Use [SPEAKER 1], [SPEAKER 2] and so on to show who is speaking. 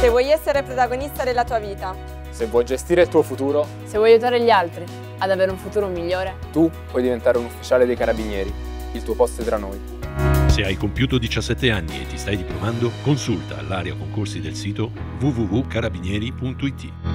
[SPEAKER 1] Se vuoi essere protagonista della tua vita,
[SPEAKER 2] Se vuoi gestire il tuo futuro,
[SPEAKER 3] Se vuoi aiutare gli altri ad avere un futuro migliore,
[SPEAKER 2] tu puoi diventare un ufficiale dei carabinieri. Il tuo posto è tra noi.
[SPEAKER 4] Se hai compiuto 17 anni e ti stai diplomando, consulta l'area concorsi del sito www.carabinieri.it.